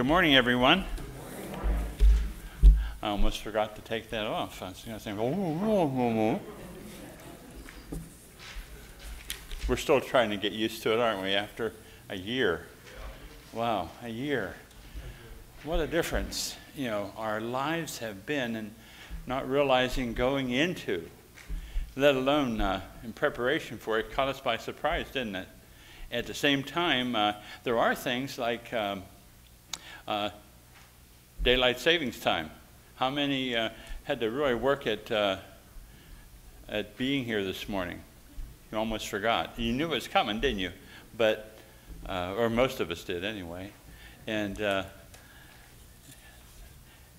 Good morning, everyone. I almost forgot to take that off. I was going to say, oh, oh, oh, We're still trying to get used to it, aren't we, after a year? Wow, a year. What a difference, you know, our lives have been and not realizing going into, let alone uh, in preparation for it, caught us by surprise, didn't it? At the same time, uh, there are things like um, uh, daylight savings time. How many uh, had to really work at, uh, at being here this morning? You almost forgot. You knew it was coming, didn't you? But, uh, or most of us did anyway. And, uh,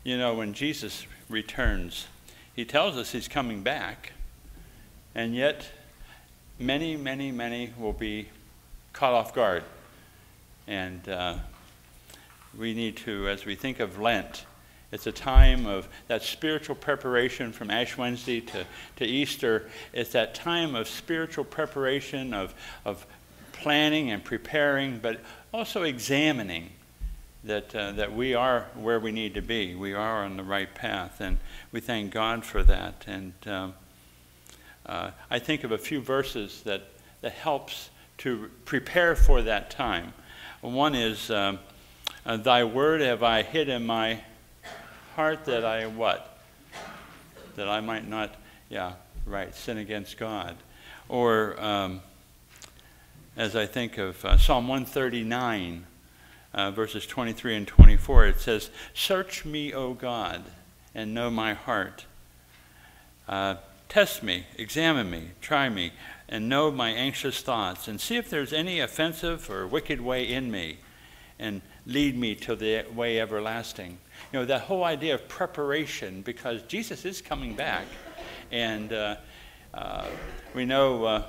you know, when Jesus returns, he tells us he's coming back. And yet, many, many, many will be caught off guard. And uh, we need to, as we think of Lent, it's a time of that spiritual preparation from Ash Wednesday to, to Easter. It's that time of spiritual preparation, of, of planning and preparing, but also examining that, uh, that we are where we need to be. We are on the right path, and we thank God for that. And um, uh, I think of a few verses that, that helps to prepare for that time. One is, um, uh, Thy word have I hid in my heart that I what? That I might not, yeah, right, sin against God. Or um, as I think of uh, Psalm 139, uh, verses 23 and 24, it says, Search me, O God, and know my heart. Uh, test me, examine me, try me, and know my anxious thoughts, and see if there's any offensive or wicked way in me, and lead me to the way everlasting. You know, that whole idea of preparation, because Jesus is coming back. And uh, uh, we know, uh,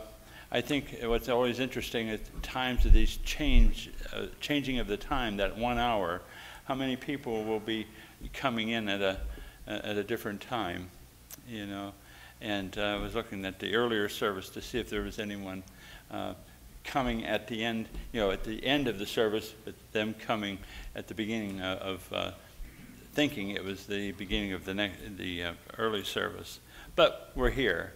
I think what's always interesting at times of these change, uh, changing of the time, that one hour, how many people will be coming in at a, at a different time, you know. And uh, I was looking at the earlier service to see if there was anyone uh, coming at the end, you know, at the end of the service, but them coming at the beginning uh, of uh, thinking it was the beginning of the, next, the uh, early service. But we're here.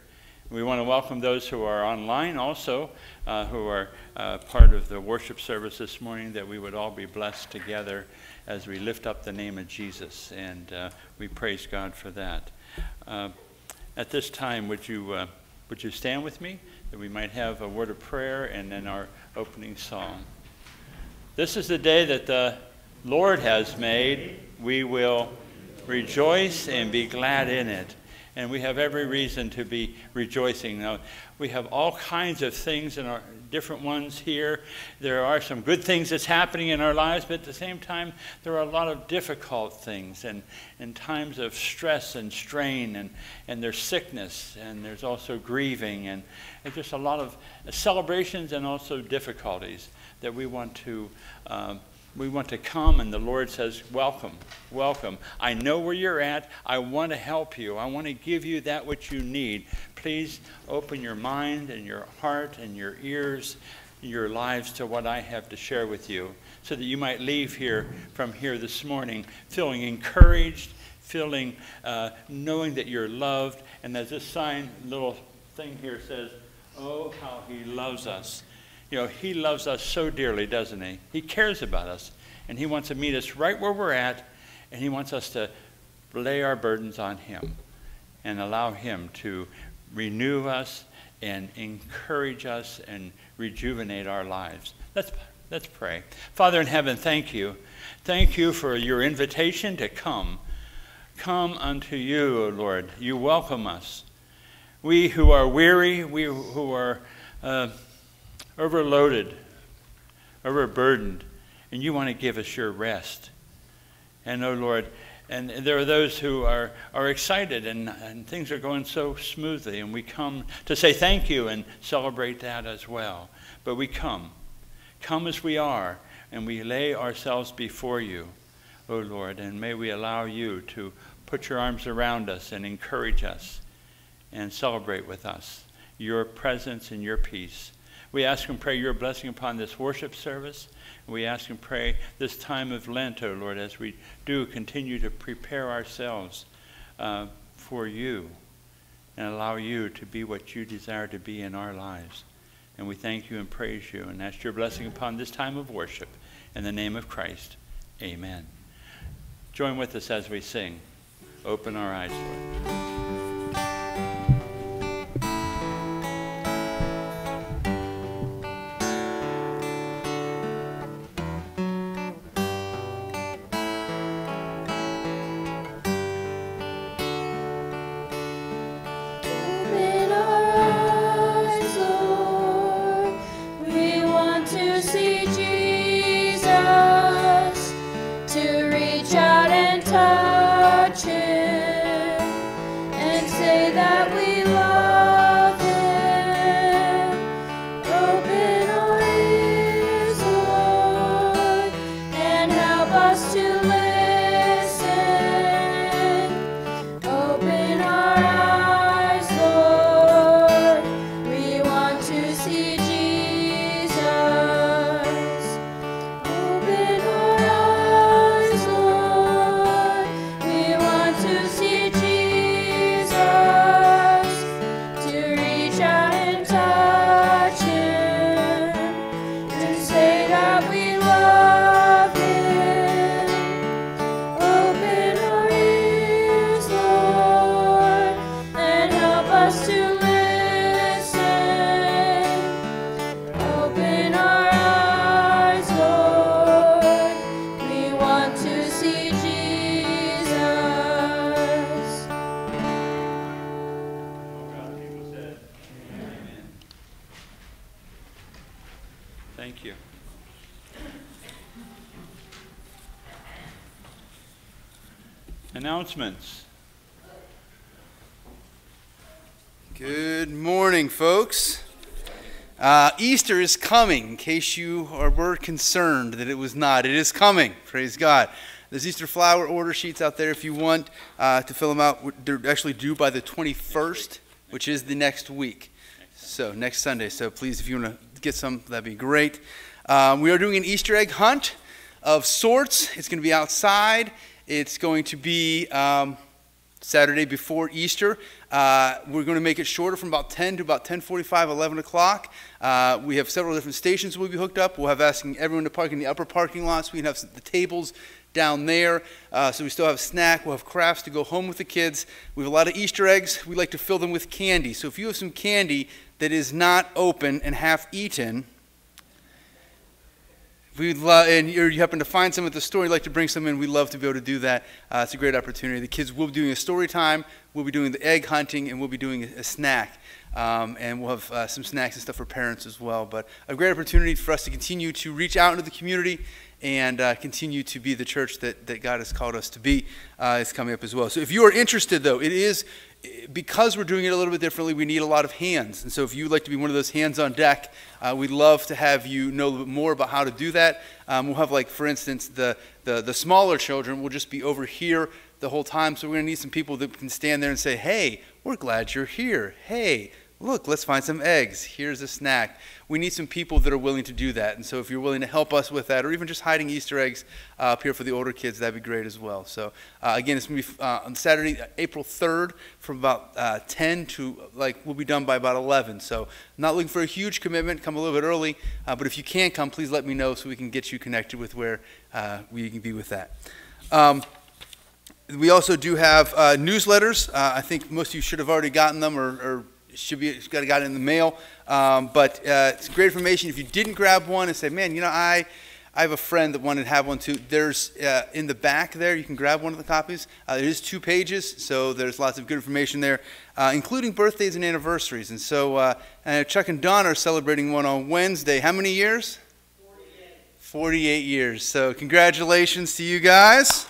We want to welcome those who are online also, uh, who are uh, part of the worship service this morning, that we would all be blessed together as we lift up the name of Jesus. And we praise God for that. At this time, would you, uh, would you stand with me that we might have a word of prayer and then our opening song? This is the day that the Lord has made. We will rejoice and be glad in it. And we have every reason to be rejoicing. Now, we have all kinds of things in our different ones here. There are some good things that's happening in our lives, but at the same time, there are a lot of difficult things and, and times of stress and strain, and, and there's sickness, and there's also grieving, and, and just a lot of celebrations and also difficulties that we want to. Um, we want to come, and the Lord says, Welcome, welcome. I know where you're at. I want to help you. I want to give you that which you need. Please open your mind and your heart and your ears, and your lives to what I have to share with you, so that you might leave here from here this morning feeling encouraged, feeling, uh, knowing that you're loved. And as this sign, little thing here says, Oh, how he loves us. You know, He loves us so dearly, doesn't He? He cares about us, and He wants to meet us right where we're at, and He wants us to lay our burdens on Him and allow Him to renew us and encourage us and rejuvenate our lives. Let's, let's pray. Father in heaven, thank you. Thank you for your invitation to come. Come unto you, O Lord. You welcome us. We who are weary, we who are. Uh, overloaded, overburdened, and you want to give us your rest. And oh Lord, and there are those who are, are excited and, and things are going so smoothly, and we come to say thank you and celebrate that as well. But we come, come as we are, and we lay ourselves before you, oh Lord, and may we allow you to put your arms around us and encourage us and celebrate with us your presence and your peace. We ask and pray your blessing upon this worship service. We ask and pray this time of Lent, O oh Lord, as we do continue to prepare ourselves uh, for you and allow you to be what you desire to be in our lives. And we thank you and praise you and ask your blessing upon this time of worship. In the name of Christ, amen. Join with us as we sing. Open our eyes, Lord. Announcements. Good morning, folks. Uh, Easter is coming, in case you are, were concerned that it was not. It is coming. Praise God. There's Easter flower order sheets out there if you want uh, to fill them out. They're actually due by the 21st, which is the next week. So, next Sunday. So, please, if you want to get some, that'd be great. Um, we are doing an Easter egg hunt of sorts. It's going to be outside. It's going to be um, Saturday before Easter. Uh, we're going to make it shorter from about 10 to about 10:45, 11 o'clock. Uh, we have several different stations we'll be hooked up. We'll have asking everyone to park in the upper parking lots. We can have the tables down there. Uh, so we still have snack. We'll have crafts to go home with the kids. We have a lot of Easter eggs. We like to fill them with candy. So if you have some candy that is not open and half eaten, we love, and you happen to find some at the store, you'd like to bring some in, we'd love to be able to do that. Uh, it's a great opportunity. The kids will be doing a story time, we'll be doing the egg hunting, and we'll be doing a, a snack. Um, and we'll have uh, some snacks and stuff for parents as well. But a great opportunity for us to continue to reach out into the community and uh, continue to be the church that, that God has called us to be. Uh, is coming up as well. So if you are interested, though, it is because we're doing it a little bit differently, we need a lot of hands. And so, if you'd like to be one of those hands on deck, uh, we'd love to have you know a little bit more about how to do that. Um, we'll have, like, for instance, the, the, the smaller children will just be over here the whole time. So, we're going to need some people that can stand there and say, Hey, we're glad you're here. Hey, look, let's find some eggs. Here's a snack. We need some people that are willing to do that. And so if you're willing to help us with that, or even just hiding Easter eggs uh, up here for the older kids, that'd be great as well. So uh, again, it's going to be uh, on Saturday, April 3rd, from about uh, 10 to, like, we'll be done by about 11. So not looking for a huge commitment. Come a little bit early. Uh, but if you can't come, please let me know so we can get you connected with where uh, we can be with that. Um, we also do have newsletters. I think most of you should have already gotten them or, or should be got got in the mail. Um, but uh, it's great information. If you didn't grab one and say, man, you know, I I have a friend that wanted to have one too. There's uh, in the back there, you can grab one of the copies. Uh, it is two pages, so there's lots of good information there, uh, including birthdays and anniversaries. And so uh, Chuck and Don are celebrating one on Wednesday. How many years? 48. 48 years. So congratulations to you guys.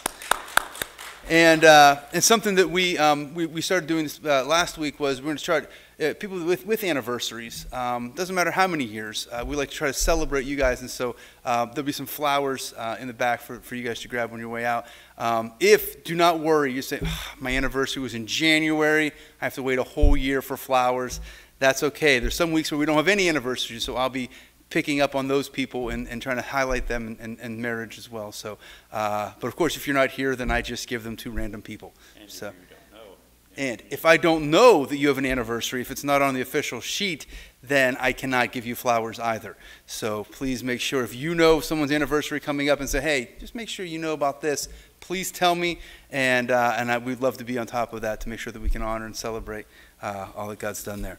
And, uh, and something that we, um, we, we, started doing this, uh, last week was we're going to start uh, people with, with anniversaries, um, doesn't matter how many years, uh, we like to try to celebrate you guys. And so uh, there'll be some flowers uh, in the back for, for you guys to grab on your way out. Um, if, do not worry, you say, oh, my anniversary was in January, I have to wait a whole year for flowers. that's okay. There's some weeks where we don't have any anniversaries, so I'll be picking up on those people and, and trying to highlight them in, in marriage as well. So, uh, but of course, if you're not here, then I just give them to random people. And So- if you don't know, And if I don't know that you have an anniversary, if it's not on the official sheet, then I cannot give you flowers either. So please make sure if you know someone's anniversary coming up and say, hey, just make sure you know about this, please tell me. And, uh, and I, we'd love to be on top of that to make sure that we can honor and celebrate uh, all that God's done there.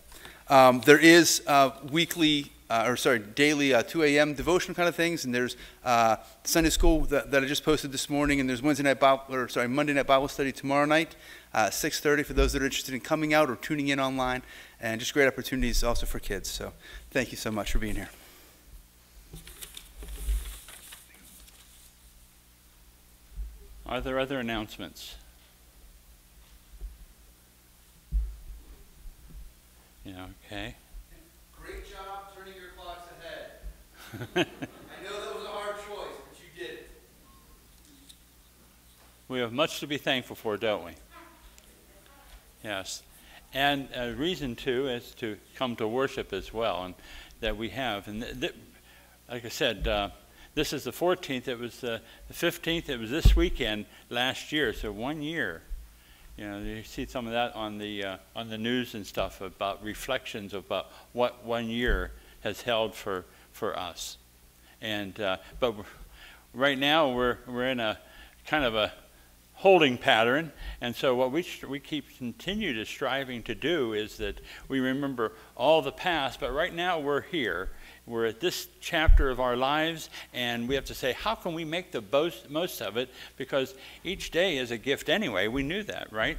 Um, there is uh, weekly, uh, or sorry, daily uh, 2 a.m. devotion kind of things, and there's uh, Sunday school that, that I just posted this morning, and there's Wednesday night Bible, or sorry, Monday night Bible study tomorrow night, uh, 6:30 for those that are interested in coming out or tuning in online, and just great opportunities also for kids. So, thank you so much for being here. Are there other announcements? Yeah, okay. Great job turning your clocks ahead. I know that was a hard choice, but you did it. We have much to be thankful for, don't we? Yes. And a reason, too, is to come to worship as well, and that we have. And th- th- like I said, uh, this is the 14th. It was uh, the 15th. It was this weekend last year, so one year. You know, you see some of that on the uh, on the news and stuff about reflections about what one year has held for for us. And uh, but right now we're we're in a kind of a holding pattern. And so what we, we keep continue to striving to do is that we remember all the past, but right now we're here. We're at this chapter of our lives, and we have to say, how can we make the most, most of it? Because each day is a gift anyway. We knew that, right?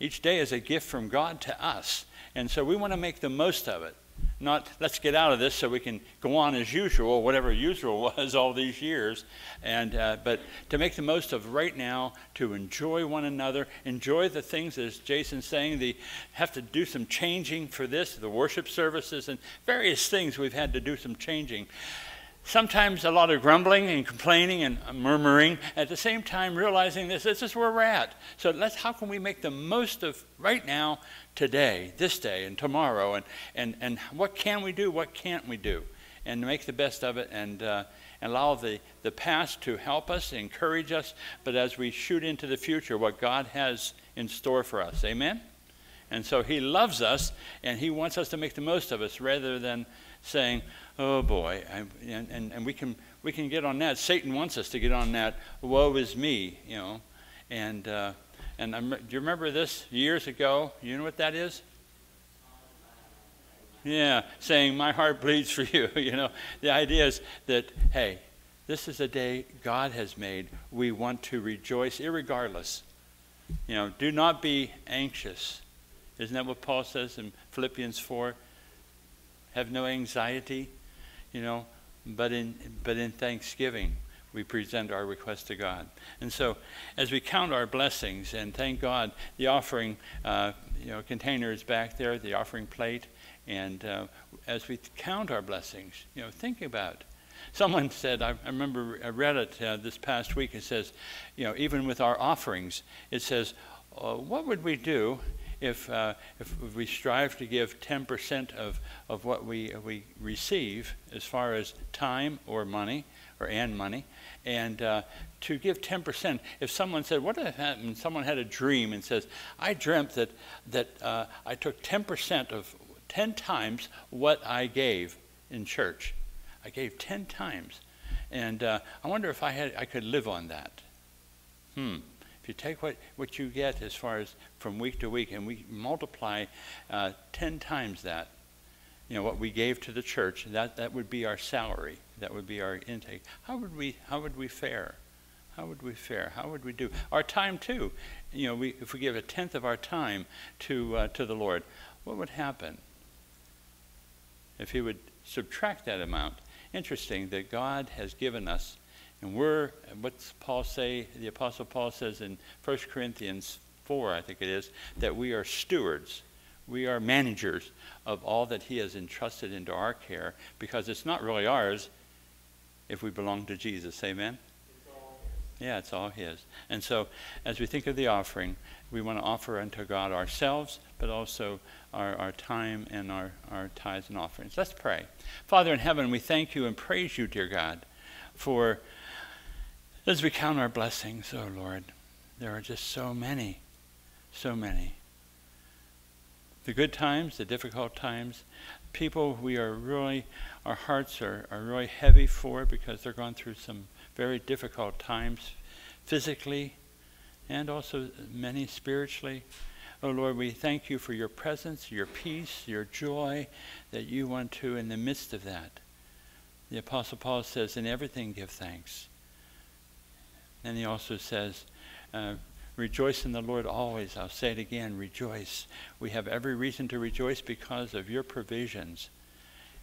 Each day is a gift from God to us. And so we want to make the most of it. Not let's get out of this so we can go on as usual, whatever usual was all these years, and uh, but to make the most of right now, to enjoy one another, enjoy the things as Jason's saying. The have to do some changing for this, the worship services and various things we've had to do some changing. Sometimes a lot of grumbling and complaining and murmuring. At the same time, realizing this, this is where we're at. So let's, how can we make the most of right now, today, this day, and tomorrow, and, and, and what can we do, what can't we do, and make the best of it, and, uh, and allow the, the past to help us, encourage us, but as we shoot into the future, what God has in store for us. Amen? And so He loves us, and He wants us to make the most of us rather than saying, oh boy, I, and, and, and we, can, we can get on that. Satan wants us to get on that, woe is me, you know. And, uh, and I'm, do you remember this years ago? You know what that is? Yeah, saying, my heart bleeds for you, you know. The idea is that, hey, this is a day God has made. We want to rejoice irregardless. You know, do not be anxious. Isn't that what Paul says in Philippians 4? Have no anxiety, you know, but in, but in thanksgiving we present our request to God. And so as we count our blessings and thank God, the offering, uh, you know, container is back there, the offering plate, and uh, as we count our blessings, you know, think about Someone said, I, I remember I read it uh, this past week. It says, you know, even with our offerings, it says, uh, what would we do if, uh, if we strive to give 10% of, of what we, we receive as far as time or money, or and money, and uh, to give 10%. If someone said, what if happened, someone had a dream and says, I dreamt that, that uh, I took 10% of 10 times what I gave in church. I gave 10 times. And uh, I wonder if I, had, I could live on that. Hmm. If you take what, what you get as far as from week to week and we multiply uh, 10 times that, you know, what we gave to the church, that, that would be our salary. That would be our intake. How would we, how would we fare? How would we fare? How would we do? Our time, too. You know, we, if we give a tenth of our time to, uh, to the Lord, what would happen? If He would subtract that amount. Interesting that God has given us, and we're, what's Paul say? The Apostle Paul says in 1 Corinthians 4, I think it is, that we are stewards. We are managers of all that He has entrusted into our care because it's not really ours if we belong to Jesus. Amen? Yeah, it's all His. And so, as we think of the offering, we want to offer unto God ourselves, but also our, our time and our, our tithes and offerings. Let's pray. Father in heaven, we thank you and praise you, dear God, for as we count our blessings, oh Lord, there are just so many, so many. The good times, the difficult times, people we are really, our hearts are, are really heavy for because they're going through some very difficult times physically and also many spiritually. Oh Lord, we thank you for your presence, your peace, your joy that you want to in the midst of that. The Apostle Paul says, In everything give thanks. And he also says, uh, Rejoice in the Lord always. I'll say it again, rejoice. We have every reason to rejoice because of your provisions,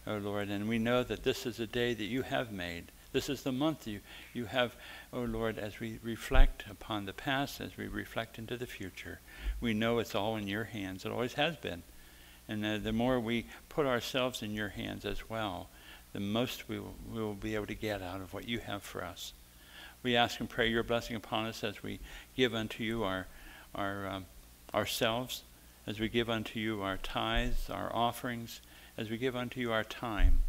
O oh Lord. And we know that this is a day that you have made. This is the month you, you have, O oh Lord, as we reflect upon the past, as we reflect into the future. We know it's all in your hands. It always has been. And uh, the more we put ourselves in your hands as well, the most we will, we will be able to get out of what you have for us. We ask and pray your blessing upon us as we give unto you our, our um, ourselves, as we give unto you our tithes, our offerings, as we give unto you our time.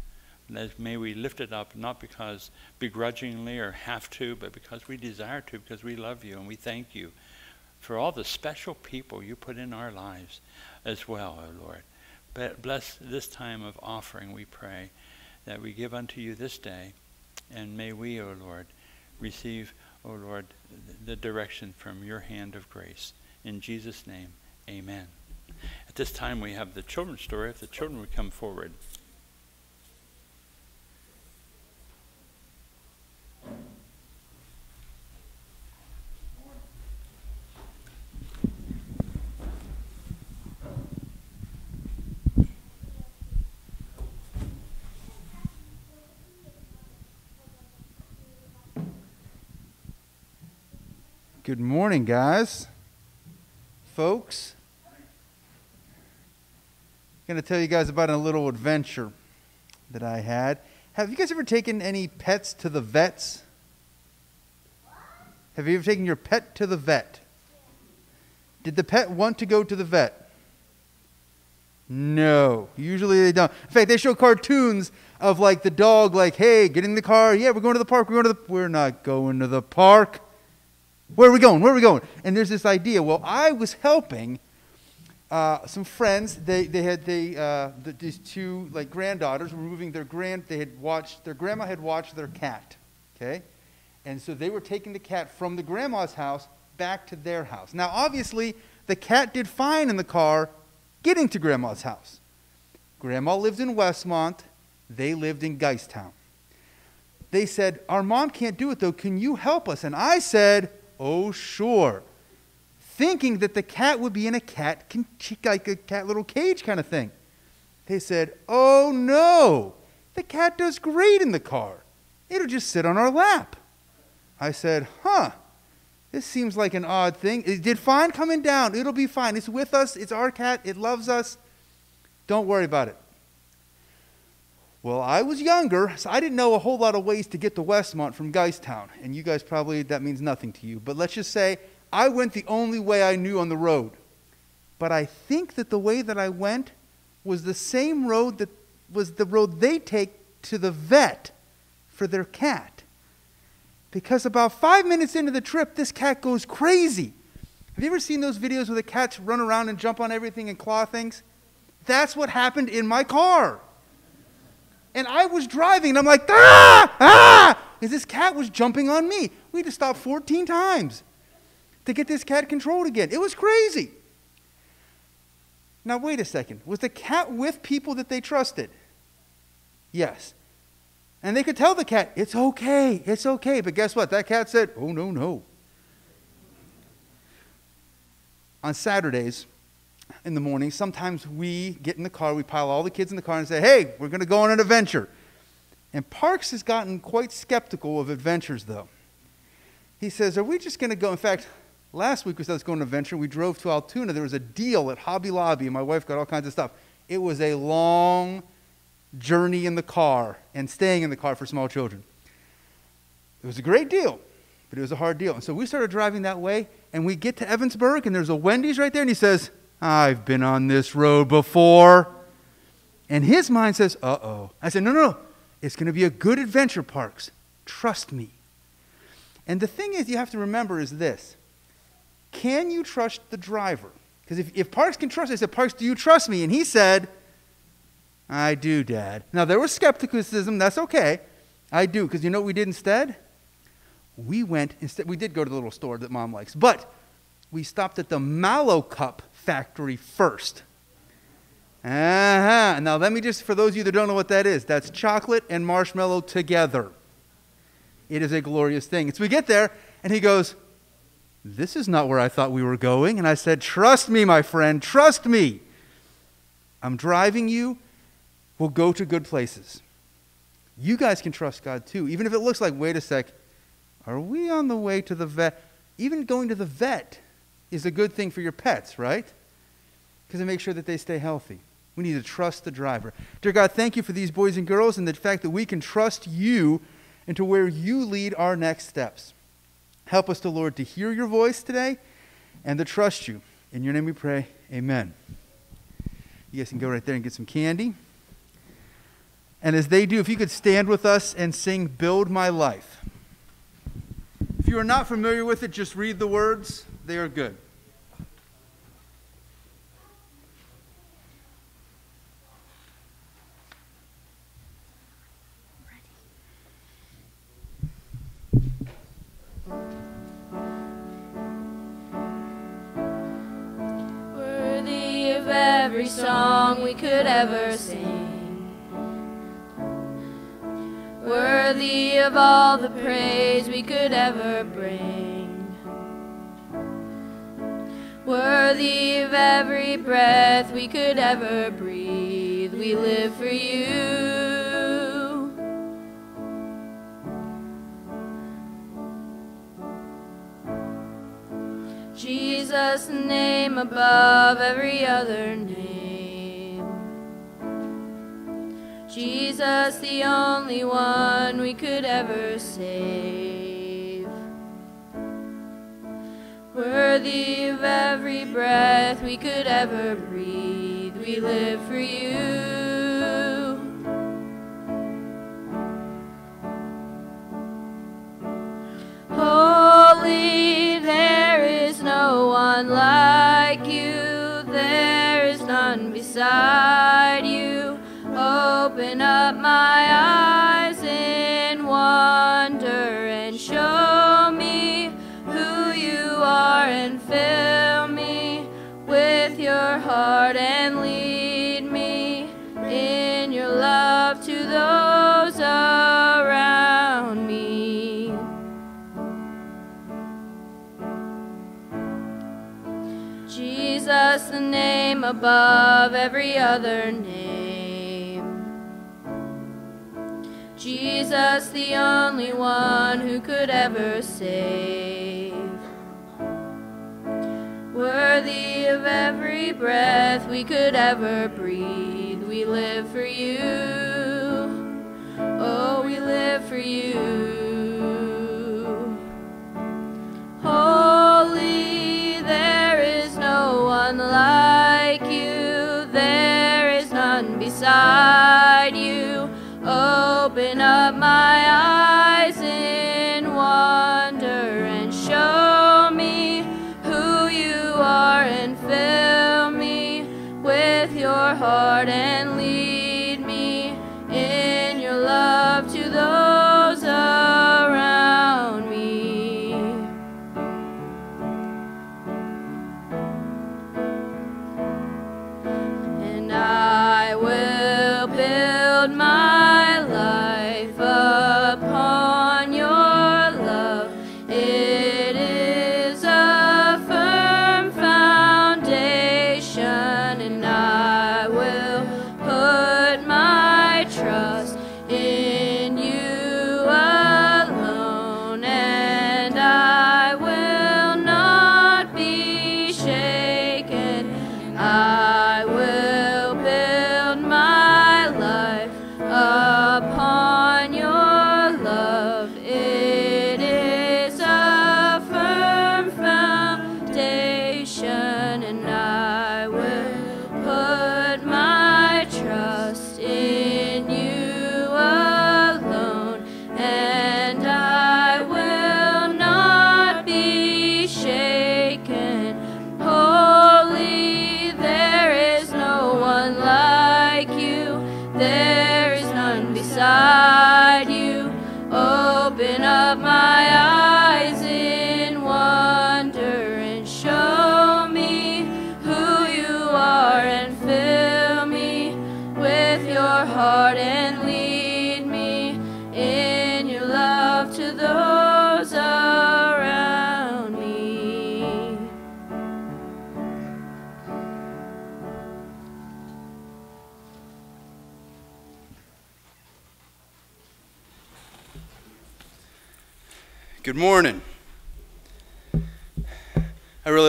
As may we lift it up, not because begrudgingly or have to, but because we desire to, because we love you and we thank you for all the special people you put in our lives as well, O oh Lord. But bless this time of offering, we pray, that we give unto you this day. And may we, O oh Lord, receive, O oh Lord, the direction from your hand of grace. In Jesus' name, amen. At this time, we have the children's story. If the children would come forward. Good morning, guys. Folks, I'm going to tell you guys about a little adventure that I had. Have you guys ever taken any pets to the vets? Have you ever taken your pet to the vet? Did the pet want to go to the vet? No, usually they don't. In fact, they show cartoons of like the dog, like, "Hey, get in the car. Yeah, we're going to the park. We're going to the. We're not going to the park. Where are we going? Where are we going? And there's this idea. Well, I was helping uh, some friends. They, they had they, uh, the, these two like granddaughters were moving their grand. They had watched their grandma had watched their cat. Okay, and so they were taking the cat from the grandma's house back to their house. Now, obviously, the cat did fine in the car getting to grandma's house. Grandma lived in Westmont. They lived in Geistown. They said, Our mom can't do it though. Can you help us? And I said, Oh, sure. Thinking that the cat would be in a cat, like a cat little cage kind of thing. They said, Oh, no. The cat does great in the car. It'll just sit on our lap. I said, Huh. This seems like an odd thing. It did fine coming down. It'll be fine. It's with us. It's our cat. It loves us. Don't worry about it. Well, I was younger, so I didn't know a whole lot of ways to get to Westmont from Geistown. And you guys probably, that means nothing to you. But let's just say I went the only way I knew on the road. But I think that the way that I went was the same road that was the road they take to the vet for their cat. Because about five minutes into the trip, this cat goes crazy. Have you ever seen those videos where the cats run around and jump on everything and claw things? That's what happened in my car. And I was driving, and I'm like, ah, ah, because this cat was jumping on me. We had to stop 14 times to get this cat controlled again. It was crazy. Now, wait a second. Was the cat with people that they trusted? Yes. And they could tell the cat, it's okay, it's okay. But guess what? That cat said, oh, no, no. On Saturdays, in the morning, sometimes we get in the car, we pile all the kids in the car and say, hey, we're going to go on an adventure. And Parks has gotten quite skeptical of adventures, though. He says, Are we just going to go? In fact, last week we said let's go on an adventure. We drove to Altoona. There was a deal at Hobby Lobby, and my wife got all kinds of stuff. It was a long journey in the car and staying in the car for small children. It was a great deal. but it was a hard deal. And so we started driving that way, and we get to Ebensburg, and there's a Wendy's right there, and he says, I've been on this road before. And his mind says, uh oh. I said, no, no, no. It's going to be a good adventure parks. Trust me. And the thing is, you have to remember is this can you trust the driver? Because if, if Parks can trust, I said, Parks, do you trust me? And he said, I do, Dad. Now, there was skepticism. That's okay. I do. Because you know what we did instead? We went, instead, we did go to the little store that mom likes, but we stopped at the Mallo Cup factory first. Uh-huh. Now, let me just, for those of you that don't know what that is, that's chocolate and marshmallow together. It is a glorious thing. So we get there, and he goes, This is not where I thought we were going. And I said, Trust me, my friend, trust me. I'm driving you. We'll go to good places. You guys can trust God too, even if it looks like, wait a sec, are we on the way to the vet? Even going to the vet is a good thing for your pets, right? Because it makes sure that they stay healthy. We need to trust the driver. Dear God, thank you for these boys and girls and the fact that we can trust you into where you lead our next steps. Help us, the Lord, to hear your voice today and to trust you. In your name we pray. Amen. You guys can go right there and get some candy. And as they do, if you could stand with us and sing Build My Life. If you are not familiar with it, just read the words, they are good. Ever sing. Worthy of all the praise we could ever bring. Worthy of every breath we could ever breathe. We live for you. Jesus, name above every other name. Jesus, the only one we could ever save. Worthy of every breath we could ever breathe, we live for you. Holy, there is no one like you, there is none beside. Open up my eyes in wonder and show me who you are and fill me with your heart and lead me in your love to those around me. Jesus, the name above every other name. Jesus, the only one who could ever save. Worthy of every breath we could ever breathe, we live for you. Oh, we live for you. Holy, there is no one like you, there is none beside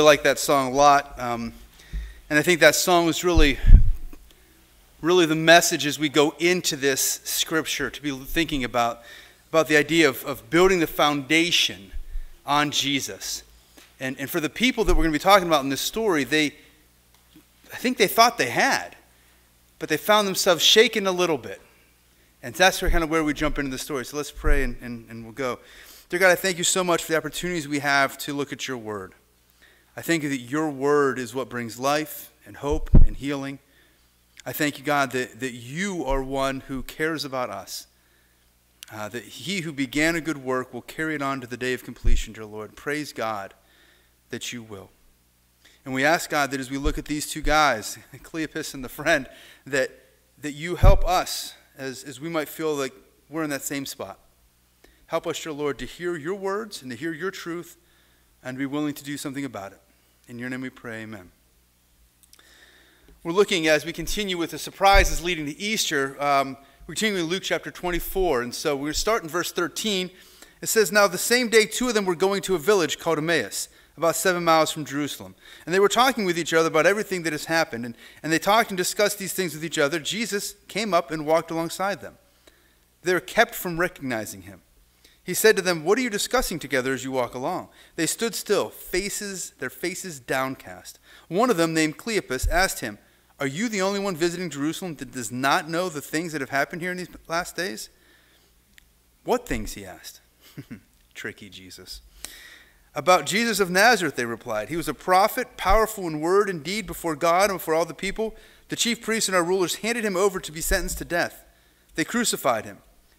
like that song a lot. Um, and I think that song was really, really the message as we go into this scripture to be thinking about, about the idea of, of building the foundation on Jesus. And, and for the people that we're going to be talking about in this story, they, I think they thought they had, but they found themselves shaken a little bit. And that's kind of where we jump into the story. So let's pray and, and, and we'll go. Dear God, I thank you so much for the opportunities we have to look at your word. I thank you that your word is what brings life and hope and healing. I thank you, God, that, that you are one who cares about us. Uh, that he who began a good work will carry it on to the day of completion, dear Lord. Praise God that you will. And we ask God that as we look at these two guys, Cleopas and the friend, that, that you help us as, as we might feel like we're in that same spot. Help us, dear Lord, to hear your words and to hear your truth and be willing to do something about it. In your name we pray, amen. We're looking as we continue with the surprises leading to Easter. Um, we're continuing in Luke chapter 24. And so going start in verse 13. It says, Now the same day, two of them were going to a village called Emmaus, about seven miles from Jerusalem. And they were talking with each other about everything that has happened. And, and they talked and discussed these things with each other. Jesus came up and walked alongside them. They were kept from recognizing him. He said to them, What are you discussing together as you walk along? They stood still, faces, their faces downcast. One of them, named Cleopas, asked him, Are you the only one visiting Jerusalem that does not know the things that have happened here in these last days? What things? he asked. Tricky Jesus. About Jesus of Nazareth, they replied. He was a prophet, powerful in word and deed before God and before all the people. The chief priests and our rulers handed him over to be sentenced to death. They crucified him.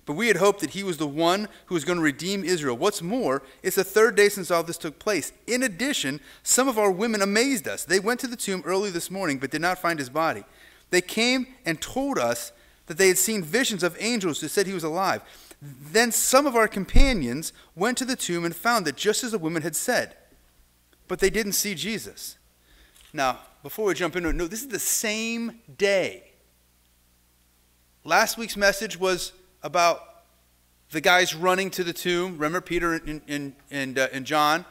But we had hoped that he was the one who was going to redeem Israel. What's more, it's the third day since all this took place. In addition, some of our women amazed us. They went to the tomb early this morning, but did not find his body. They came and told us that they had seen visions of angels who said he was alive. Then some of our companions went to the tomb and found that just as the women had said, but they didn't see Jesus. Now, before we jump into it, no, this is the same day. Last week's message was about the guys running to the tomb. Remember Peter and, and, and, uh, and John?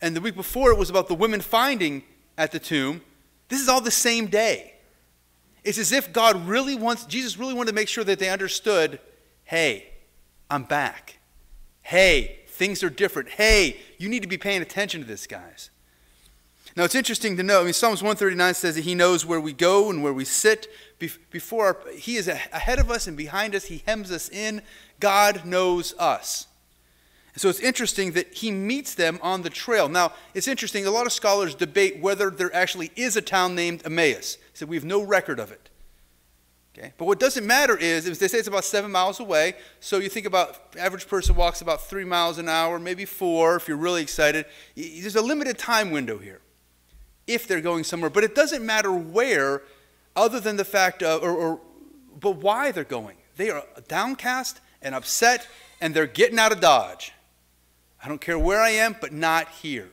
And the week before it was about the women finding at the tomb. This is all the same day. It's as if God really wants, Jesus really wanted to make sure that they understood hey, I'm back. Hey, things are different. Hey, you need to be paying attention to this, guys. Now, it's interesting to know. I mean, Psalms 139 says that He knows where we go and where we sit. Before our, He is ahead of us and behind us. He hems us in. God knows us. And so it's interesting that He meets them on the trail. Now, it's interesting. A lot of scholars debate whether there actually is a town named Emmaus. So we have no record of it. Okay? But what doesn't matter is, they say it's about seven miles away. So you think about average person walks about three miles an hour, maybe four if you're really excited. There's a limited time window here if they're going somewhere. But it doesn't matter where, other than the fact of, or, or but why they're going. They are downcast and upset, and they're getting out of Dodge. I don't care where I am, but not here.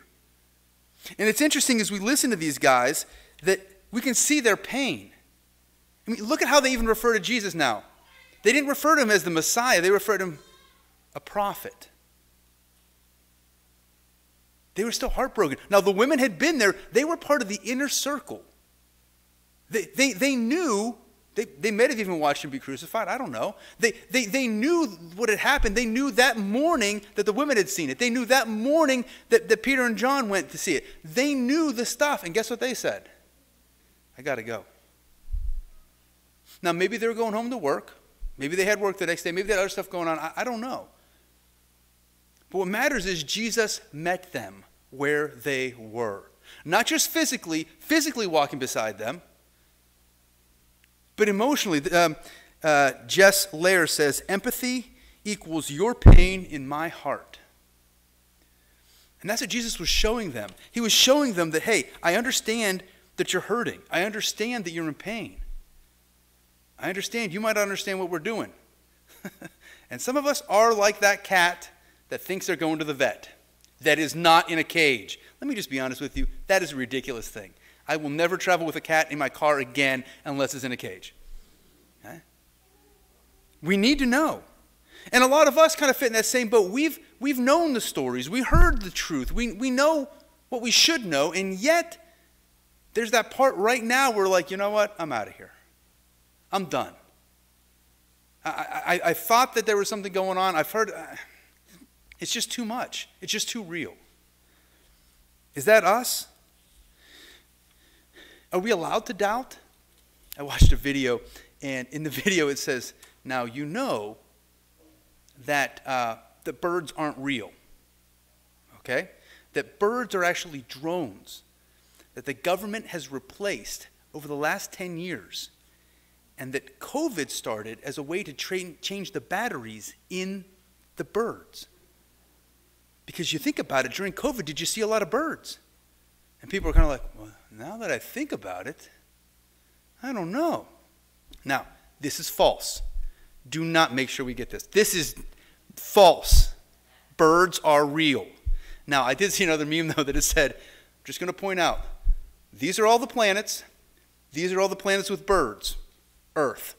And it's interesting as we listen to these guys that we can see their pain. I mean, look at how they even refer to Jesus now. They didn't refer to him as the Messiah, they referred to him a prophet. They were still heartbroken. Now, the women had been there, they were part of the inner circle. They, they, they knew, they, they may have even watched him be crucified, I don't know. They, they, they knew what had happened. They knew that morning that the women had seen it. They knew that morning that, that Peter and John went to see it. They knew the stuff, and guess what they said? I got to go. Now, maybe they were going home to work. Maybe they had work the next day. Maybe they had other stuff going on. I, I don't know. But what matters is Jesus met them where they were. Not just physically, physically walking beside them, but emotionally. Um, uh, Jess Lair says, empathy equals your pain in my heart. And that's what Jesus was showing them. He was showing them that, hey, I understand that you're hurting. I understand that you're in pain. I understand you might understand what we're doing. and some of us are like that cat that thinks they're going to the vet that is not in a cage. Let me just be honest with you. That is a ridiculous thing. I will never travel with a cat in my car again unless it's in a cage. We need to know. And a lot of us kind of fit in that same boat. We've, we've known the stories, we heard the truth, we, we know what we should know, and yet there's that part right now where, like, you know what? I'm out of here. I'm done. I, I, I thought that there was something going on. I've heard. Uh, it's just too much. It's just too real. Is that us? Are we allowed to doubt? I watched a video, and in the video it says, Now you know that uh, the birds aren't real. Okay? That birds are actually drones that the government has replaced over the last 10 years, and that COVID started as a way to train, change the batteries in the birds. Because you think about it, during COVID, did you see a lot of birds? And people are kind of like, well, now that I think about it, I don't know. Now, this is false. Do not make sure we get this. This is false. Birds are real. Now, I did see another meme, though, that it said, I'm just going to point out, these are all the planets. These are all the planets with birds. Earth.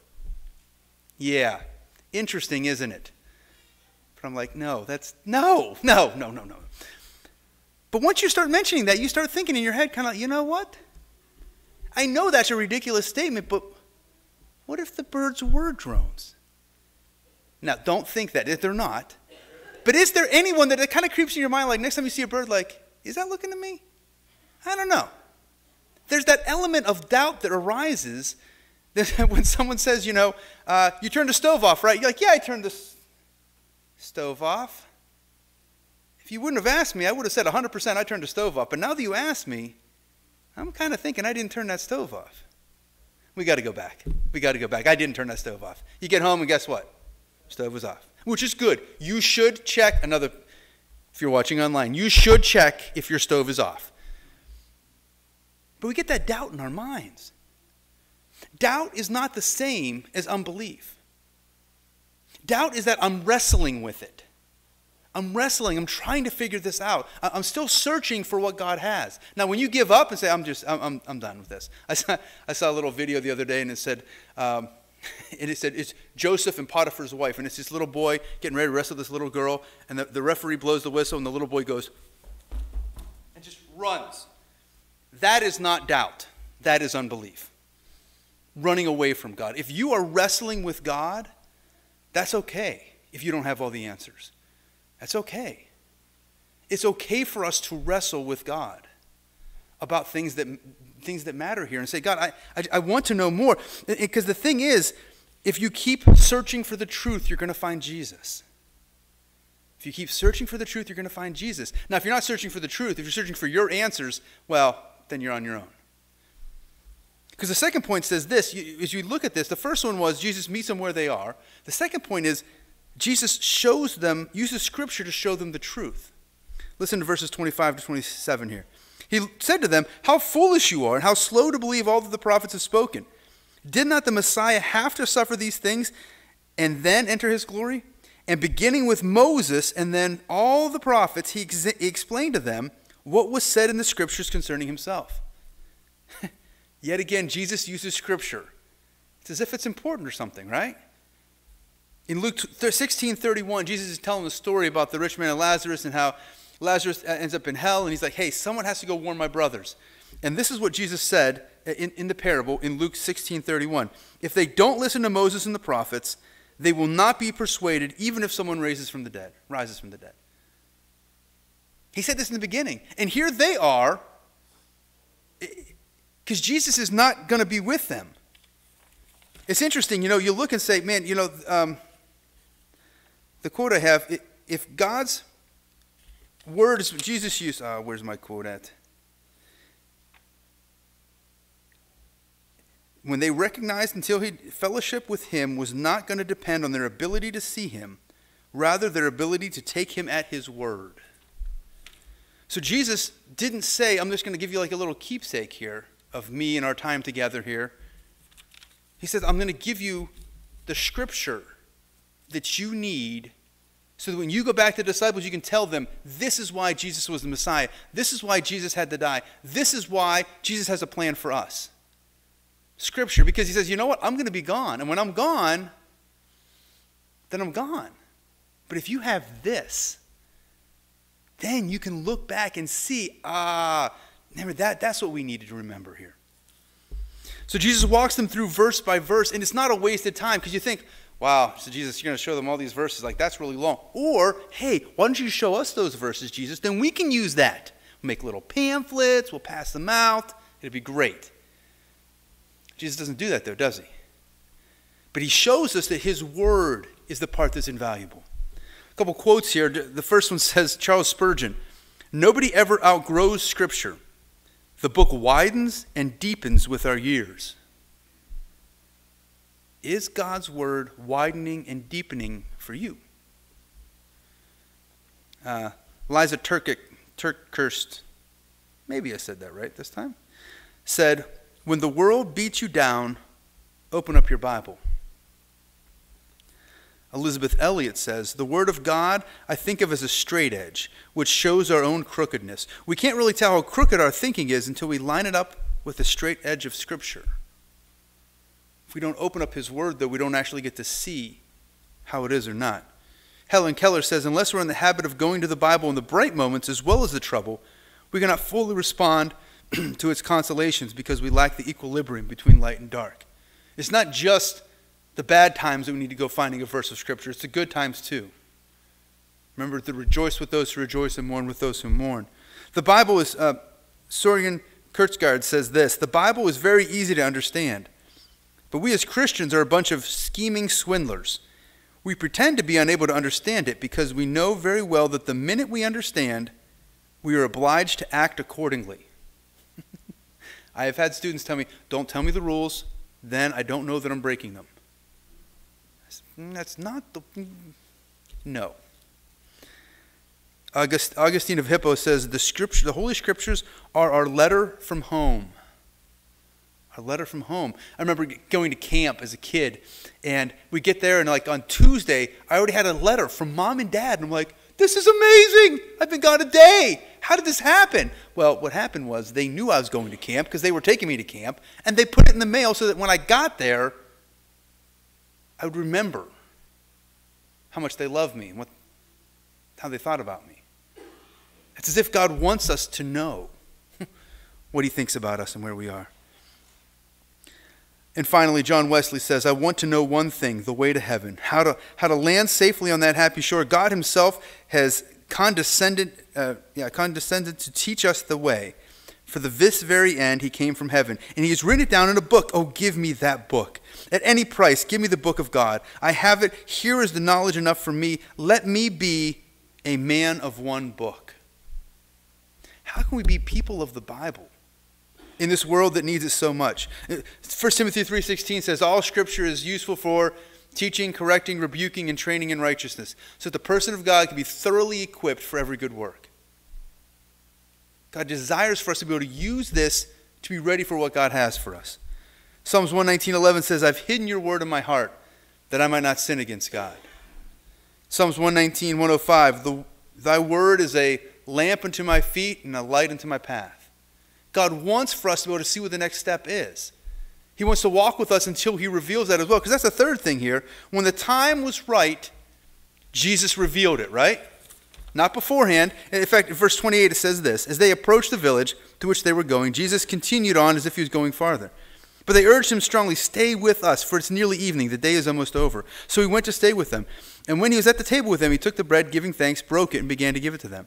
Yeah. Interesting, isn't it? But I'm like, no, that's no, no, no, no, no. But once you start mentioning that, you start thinking in your head, kind of, you know what? I know that's a ridiculous statement, but what if the birds were drones? Now, don't think that if they're not. But is there anyone that it kind of creeps in your mind, like next time you see a bird, like, is that looking at me? I don't know. There's that element of doubt that arises when someone says, you know, uh, you turned the stove off, right? You're like, yeah, I turned the stove off. If you wouldn't have asked me, I would have said 100% I turned the stove off. But now that you asked me, I'm kind of thinking I didn't turn that stove off. We got to go back. We got to go back. I didn't turn that stove off. You get home and guess what? Stove was off, which is good. You should check another, if you're watching online, you should check if your stove is off. But we get that doubt in our minds. Doubt is not the same as unbelief. Doubt is that I'm wrestling with it. I'm wrestling. I'm trying to figure this out. I'm still searching for what God has. Now, when you give up and say, I'm just, I'm, I'm, I'm done with this. I saw, I saw a little video the other day and it said, um, and it said, it's Joseph and Potiphar's wife. And it's this little boy getting ready to wrestle this little girl. And the, the referee blows the whistle and the little boy goes and just runs. That is not doubt. That is unbelief. Running away from God. If you are wrestling with God, that's okay if you don't have all the answers. That's okay. It's okay for us to wrestle with God about things that, things that matter here and say, God, I, I, I want to know more. Because the thing is, if you keep searching for the truth, you're going to find Jesus. If you keep searching for the truth, you're going to find Jesus. Now, if you're not searching for the truth, if you're searching for your answers, well, then you're on your own. Because the second point says this you, as you look at this, the first one was Jesus meets them where they are. The second point is Jesus shows them, uses Scripture to show them the truth. Listen to verses 25 to 27 here. He said to them, How foolish you are, and how slow to believe all that the prophets have spoken. Did not the Messiah have to suffer these things and then enter his glory? And beginning with Moses and then all the prophets, he, ex- he explained to them what was said in the scriptures concerning himself. Yet again, Jesus uses scripture. It's as if it's important or something, right? In Luke 16 31, Jesus is telling the story about the rich man and Lazarus and how Lazarus uh, ends up in hell, and he's like, hey, someone has to go warn my brothers. And this is what Jesus said uh, in, in the parable in Luke 16 31. If they don't listen to Moses and the prophets, they will not be persuaded, even if someone raises from the dead, rises from the dead. He said this in the beginning. And here they are, because Jesus is not going to be with them. It's interesting, you know, you look and say, man, you know, um, the quote I have if God's word is, Jesus used, uh, where's my quote at? When they recognized until he fellowship with him was not going to depend on their ability to see him, rather their ability to take him at his word. So Jesus didn't say, I'm just going to give you like a little keepsake here of me and our time together here. He says, I'm going to give you the scripture that you need so that when you go back to the disciples, you can tell them this is why Jesus was the Messiah. This is why Jesus had to die. This is why Jesus has a plan for us. Scripture, because he says, you know what? I'm going to be gone. And when I'm gone, then I'm gone. But if you have this, then you can look back and see, ah, remember that, that's what we needed to remember here. So Jesus walks them through verse by verse, and it's not a waste of time because you think, wow, so Jesus, you're going to show them all these verses. Like, that's really long. Or, hey, why don't you show us those verses, Jesus? Then we can use that. We'll make little pamphlets, we'll pass them out. It'd be great. Jesus doesn't do that, though, does he? But he shows us that his word is the part that's invaluable. A couple quotes here. The first one says Charles Spurgeon Nobody ever outgrows Scripture. The book widens and deepens with our years. Is God's word widening and deepening for you? Uh, Eliza Turkic, Turkhurst, maybe I said that right this time, said, When the world beats you down, open up your Bible. Elisabeth Elliot says, The Word of God I think of as a straight edge, which shows our own crookedness. We can't really tell how crooked our thinking is until we line it up with the straight edge of Scripture. If we don't open up His Word, though, we don't actually get to see how it is or not. Helen Keller says, Unless we're in the habit of going to the Bible in the bright moments as well as the trouble, we cannot fully respond to its consolations because we lack the equilibrium between light and dark. It's not just the bad times that we need to go finding a verse of Scripture. It's the good times too. Remember to rejoice with those who rejoice and mourn with those who mourn. The Bible is, uh, Soren Kierkegaard says this The Bible is very easy to understand, but we as Christians are a bunch of scheming swindlers. We pretend to be unable to understand it because we know very well that the minute we understand, we are obliged to act accordingly. I have had students tell me, Don't tell me the rules, then I don't know that I'm breaking them. That's not the. No. August, Augustine of Hippo says the scripture, the Holy Scriptures are our letter from home. Our letter from home. I remember going to camp as a kid, and we get there, and like on Tuesday, I already had a letter from mom and dad, and I'm like, this is amazing! I've been gone a day. How did this happen? Well, what happened was they knew I was going to camp because they were taking me to camp, and they put it in the mail so that when I got there, I would remember how much they love me and what, how they thought about me. It's as if God wants us to know what he thinks about us and where we are. And finally, John Wesley says, I want to know one thing the way to heaven, how to, how to land safely on that happy shore. God Himself has condescended, uh, yeah, condescended to teach us the way. For the this very end, He came from heaven. And He has written it down in a book. Oh, give me that book. At any price, give me the book of God. I have it. Here is the knowledge enough for me. Let me be a man of one book. How can we be people of the Bible? in this world that needs it so much. Uh, 1 Timothy 3:16 says all scripture is useful for teaching, correcting, rebuking and training in righteousness, so that the person of God can be thoroughly equipped for every good work. God desires for us to be able to use this to be ready for what God has for us. Psalms 119:11 says, "I've hidden your word in my heart that I might not sin against God." Psalms 119, 105, the, Thy word is a lamp unto my feet and a light unto my path. God wants for us to be able to see what the next step is. He wants to walk with us until He reveals that as well. Because that's the third thing here. When the time was right, Jesus revealed it, right? Not beforehand. In fact, in verse 28, it says this As they approached the village to which they were going, Jesus continued on as if he was going farther. But they urged him strongly, Stay with us, for it's nearly evening. The day is almost over. So he went to stay with them. And when he was at the table with them, he took the bread, giving thanks, broke it, and began to give it to them.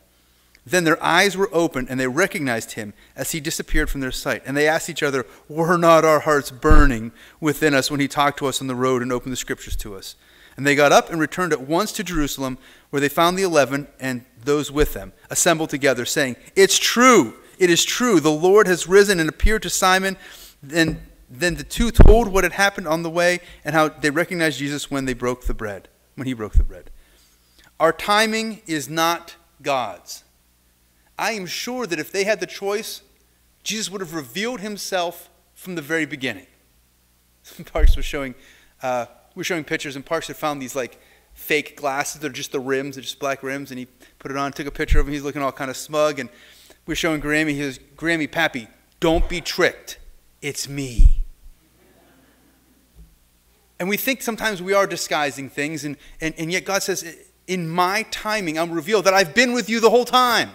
Then their eyes were opened, and they recognized him as he disappeared from their sight. And they asked each other, Were not our hearts burning within us when he talked to us on the road and opened the scriptures to us? And they got up and returned at once to Jerusalem, where they found the eleven and those with them assembled together, saying, It's true, it is true, the Lord has risen and appeared to Simon. Then, then the two told what had happened on the way and how they recognized Jesus when they broke the bread, when he broke the bread. Our timing is not God's. I am sure that if they had the choice, Jesus would have revealed himself from the very beginning. Parks was showing, uh, we were showing pictures, and Parks had found these like fake glasses. They're just the rims, they're just black rims, and he put it on, took a picture of him. He's looking all kind of smug, and we are showing Grammy. He goes, Grammy, Pappy, don't be tricked. It's me. And we think sometimes we are disguising things, and, and, and yet God says, in my timing, I'm revealed that I've been with you the whole time.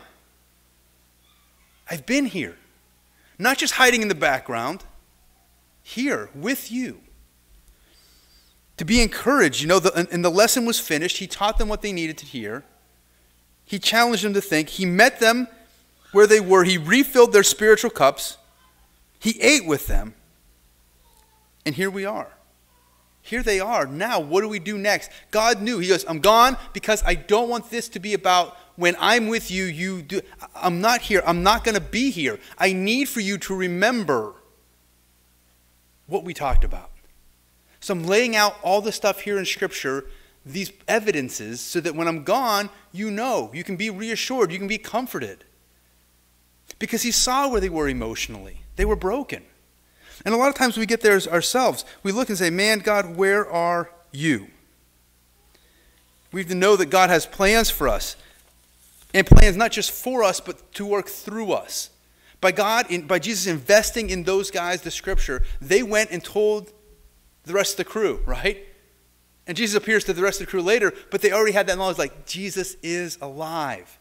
I've been here. Not just hiding in the background, here with you. To be encouraged, you know, the, and the lesson was finished. He taught them what they needed to hear. He challenged them to think. He met them where they were. He refilled their spiritual cups. He ate with them. And here we are. Here they are. Now, what do we do next? God knew. He goes, I'm gone because I don't want this to be about when I'm with you, you do. I'm not here. I'm not going to be here. I need for you to remember what we talked about. So I'm laying out all the stuff here in Scripture, these evidences, so that when I'm gone, you know. You can be reassured. You can be comforted. Because he saw where they were emotionally, they were broken. And a lot of times we get there ourselves. We look and say, Man, God, where are you? We have to know that God has plans for us. And plans not just for us, but to work through us. By God, in, by Jesus investing in those guys, the scripture, they went and told the rest of the crew, right? And Jesus appears to the rest of the crew later, but they already had that knowledge like, Jesus is alive.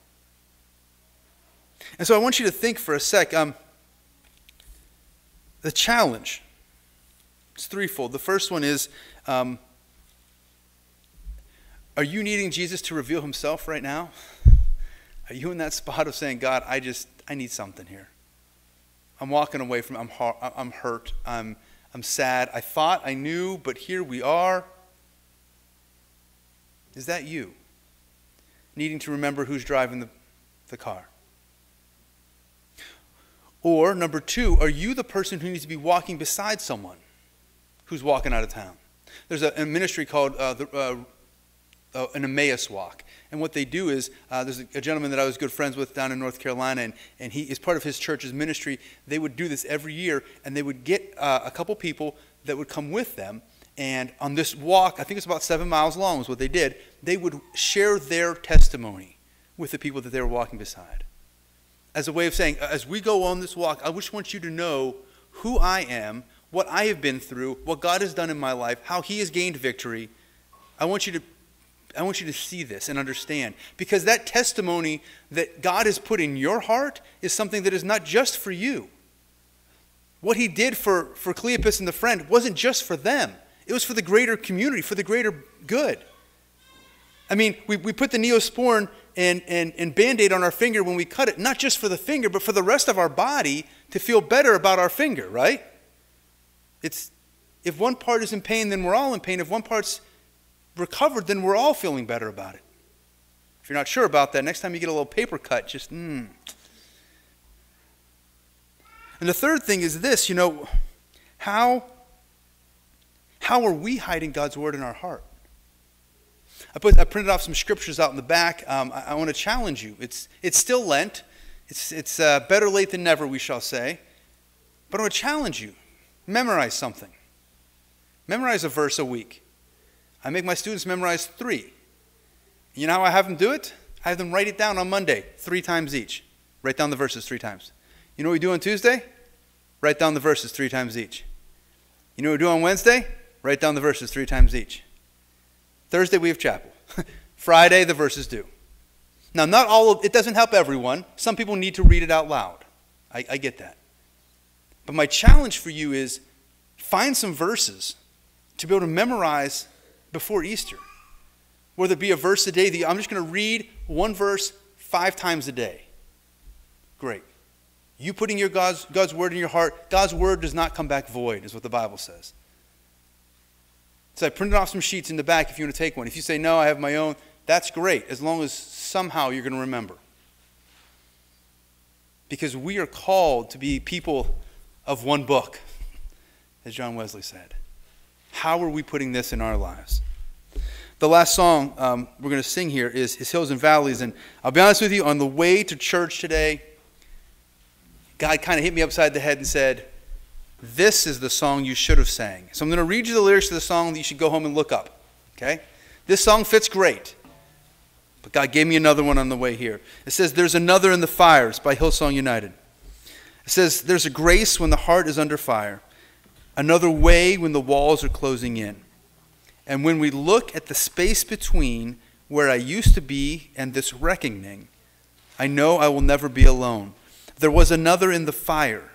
And so I want you to think for a sec. Um, the challenge. It's threefold. The first one is um, Are you needing Jesus to reveal himself right now? Are you in that spot of saying, God, I just, I need something here? I'm walking away from, I'm, I'm hurt, I'm, I'm sad. I thought I knew, but here we are. Is that you? Needing to remember who's driving the, the car? Or, number two, are you the person who needs to be walking beside someone who's walking out of town? There's a, a ministry called uh, the, uh, uh, an Emmaus Walk. And what they do is, uh, there's a, gentleman that I was good friends with down in North Carolina, and, and he is part of his church's ministry. They would do this every year, and they would get uh, a couple people that would come with them. And on this walk, I think it's about seven miles long, is what they did, they would share their testimony with the people that they were walking beside as a way of saying, as we go on this walk, I just want you to know who I am, what I have been through, what God has done in my life, how He has gained victory. I want you to, I want you to see this and understand. Because that testimony that God has put in your heart is something that is not just for you. What He did for, for Cleopas and the friend wasn't just for them, it was for the greater community, for the greater good. I mean, we, we put the neosporin and, and, and band aid on our finger when we cut it, not just for the finger, but for the rest of our body to feel better about our finger, right? It's if one part is in pain, then we're all in pain. If one part's recovered, then we're all feeling better about it. If you're not sure about that, next time you get a little paper cut, just, hmm. And the third thing is this you know, how, how are we hiding God's word in our heart? I, put, I printed off some scriptures out in the back. Um, I, I want to challenge you. It's, it's still Lent. It's, it's uh, better late than never, we shall say. But I want to challenge you. Memorize something. Memorize a verse a week. I make my students memorize three. You know how I have them do it? I have them write it down on Monday, three times each. Write down the verses three times. You know what we do on Tuesday? Write down the verses three times each. You know what we do on Wednesday? Write down the verses three times each. Thursday we have chapel. Friday the verses due. Now, not all of it doesn't help everyone. Some people need to read it out loud. I, I get that. But my challenge for you is find some verses to be able to memorize before Easter. Whether it be a verse a day, I'm just going to read one verse five times a day. Great. You putting your God's, God's word in your heart, God's word does not come back void, is what the Bible says. So I printed off some sheets in the back if you want to take one. If you say, no, I have my own, that's great, as long as somehow you're going to remember. Because we are called to be people of one book, as John Wesley said. How are we putting this in our lives? The last song um, we're going to sing here is, is Hills and Valleys. And I'll be honest with you, on the way to church today, God kind of hit me upside the head and said, this is the song you should have sang. So I'm going to read you the lyrics to the song that you should go home and look up. Okay? This song fits great. But God gave me another one on the way here. It says, There's another in the fires by Hillsong United. It says, There's a grace when the heart is under fire, another way when the walls are closing in. And when we look at the space between, where I used to be and this reckoning, I know I will never be alone. There was another in the fire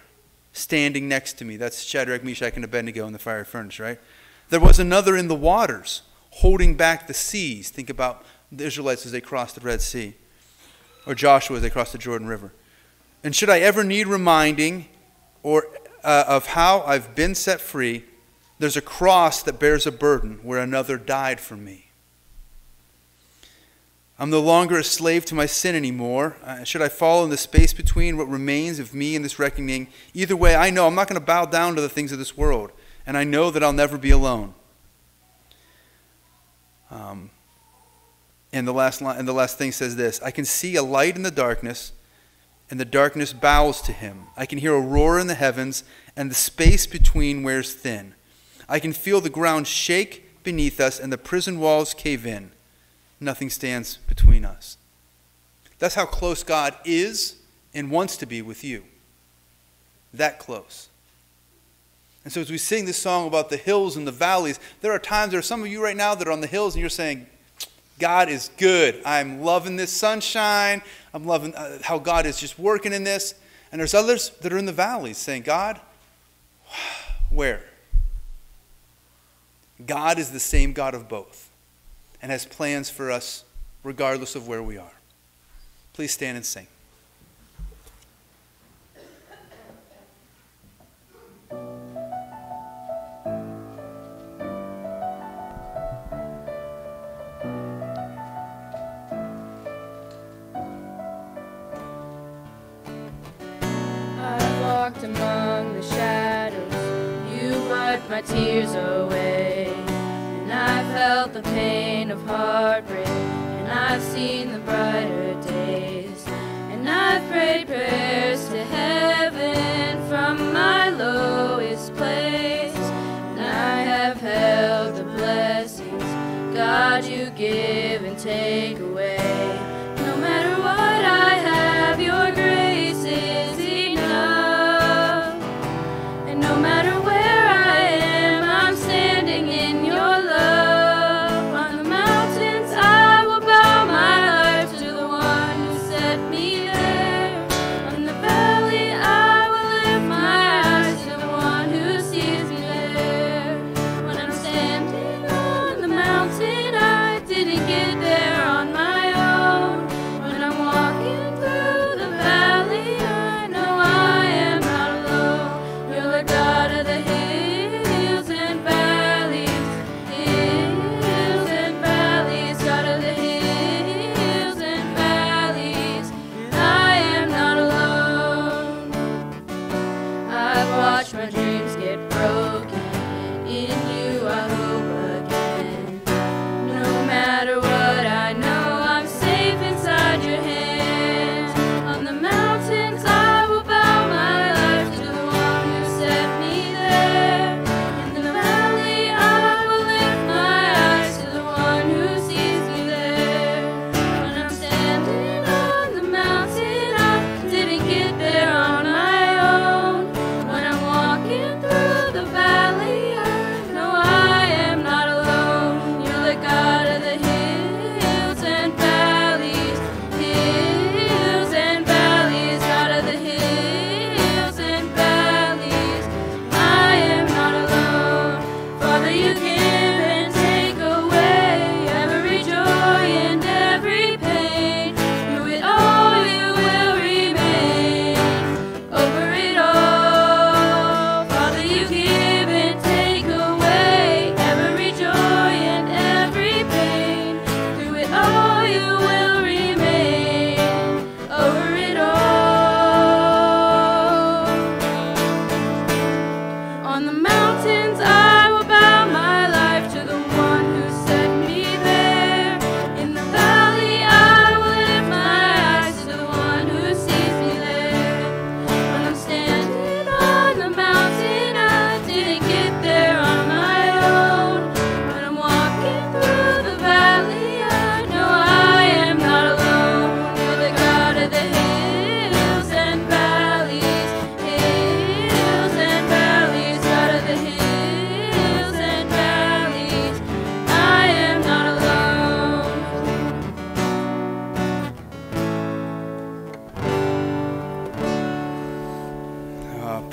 standing next to me. That's Shadrach, Meshach, and Abednego in the fire furnace, right? There was another in the waters holding back the seas. Think about the Israelites as they crossed the Red Sea, or Joshua as they crossed the Jordan River. And should I ever need reminding or uh, of how I've been set free, there's a cross that bears a burden where another died for me. I'm no longer a slave to my sin anymore. Uh, should I fall in the space between what remains of me and this reckoning? Either way, I know I'm not going to bow down to the things of this world, and I know that I'll never be alone. Um, and the last line, and the last thing says this: I can see a light in the darkness, and the darkness bows to him. I can hear a roar in the heavens, and the space between wears thin. I can feel the ground shake beneath us, and the prison walls cave in nothing stands between us. That's how close God is and wants to be with you. That close. And so, as we sing this song about the hills and the valleys, there are times, there are some of you right now that are on the hills and you're saying, God is good. I'm loving this sunshine. I'm loving uh, how God is just working in this. And there's others that are in the valleys saying, God, where? God is the same God of both and has plans for us regardless of where we are. Please stand and sing. Walked among the shadows, you wiped my tears away. And I've felt the pain of heartbreak, and I've seen the brighter days. And I've prayed prayers to heaven from my lowest place. And I have held the blessings God you give and take away.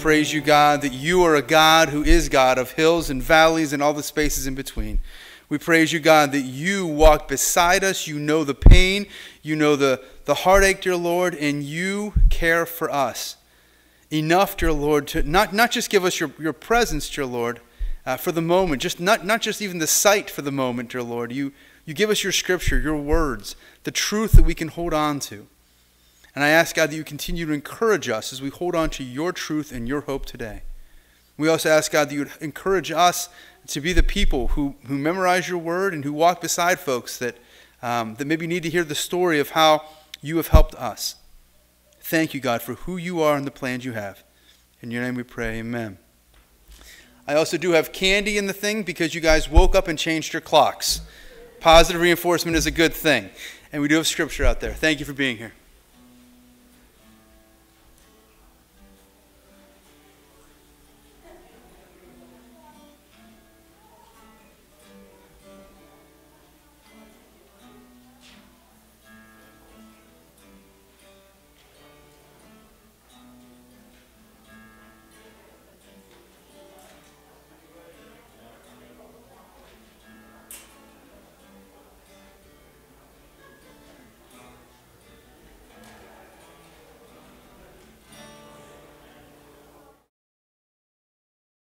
Praise you, God, that you are a God who is God of hills and valleys and all the spaces in between. We praise you, God, that you walk beside us. You know the pain, you know the, the heartache, dear Lord, and you care for us. Enough, dear Lord, to not, not just give us your, your presence, dear Lord, uh, for the moment, just not, not just even the sight for the moment, dear Lord. You, you give us your scripture, your words, the truth that we can hold on to. And I ask, God, that you continue to encourage us as we hold on to your truth and your hope today. We also ask, God, that you would encourage us to be the people who, who memorize your word and who walk beside folks that, um, that maybe need to hear the story of how you have helped us. Thank you, God, for who you are and the plans you have. In your name we pray, amen. I also do have candy in the thing because you guys woke up and changed your clocks. Positive reinforcement is a good thing. And we do have scripture out there. Thank you for being here.